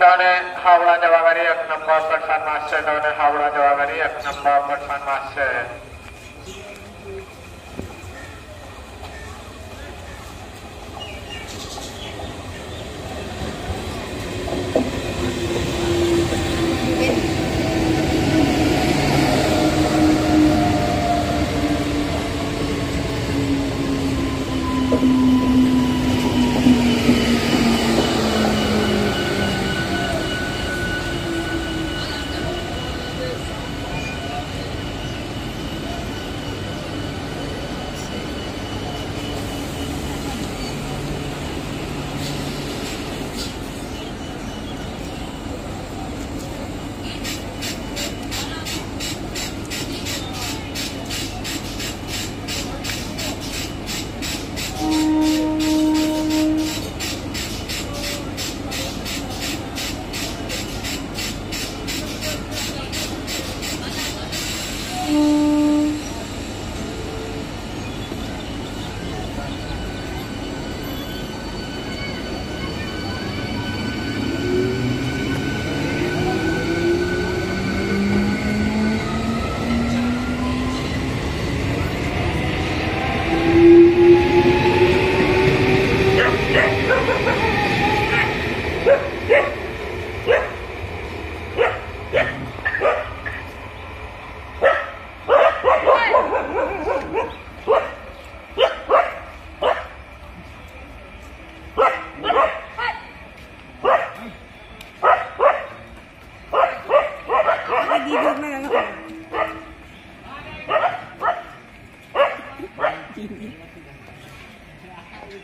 दाने हावड़ा जवागारी एक नंबर पठान मास्टर दाने हावड़ा जवागारी एक number Pathan master di は